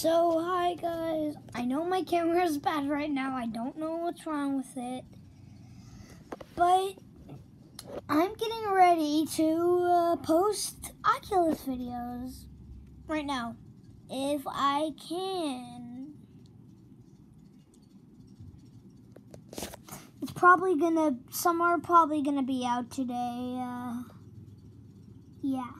So, hi guys. I know my camera is bad right now. I don't know what's wrong with it. But I'm getting ready to uh, post Oculus videos right now. If I can. It's probably gonna, some are probably gonna be out today. Uh, yeah.